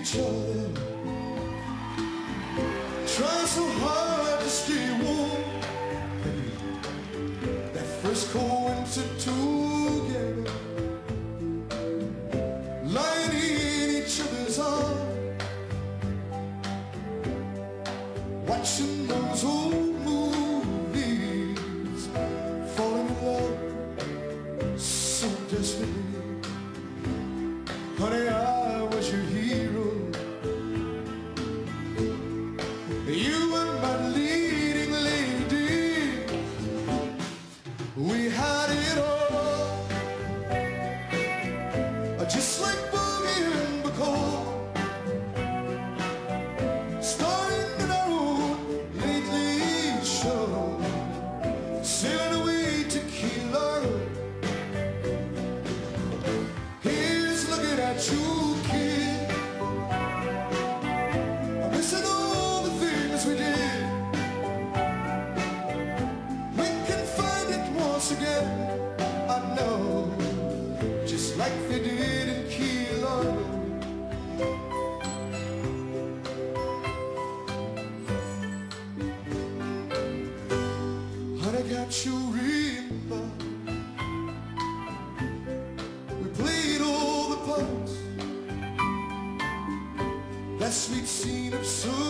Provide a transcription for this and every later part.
each other. Trying so hard to stay warm. That first cold winter together. Lying in each other's arms. Watching those old movies. Falling in love. So desperately. once again I know Just like they did in Kilo. I got you remember? We played all the parts. That sweet scene of soul.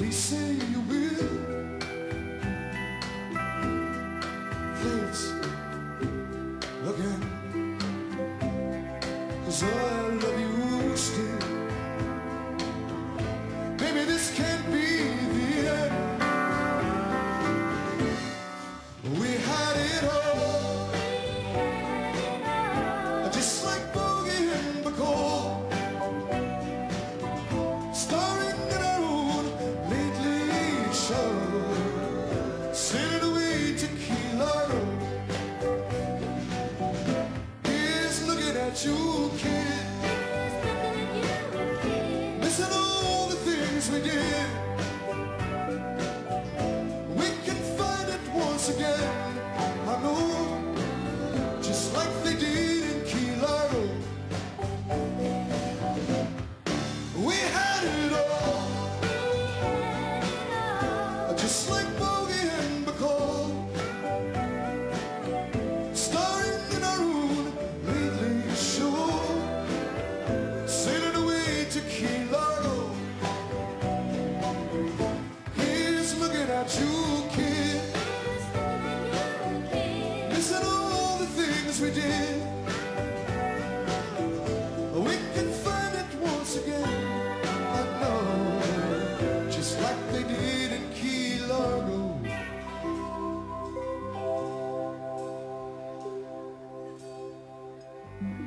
Please say you will. Again. Cause I love you can.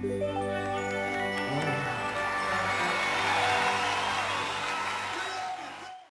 oh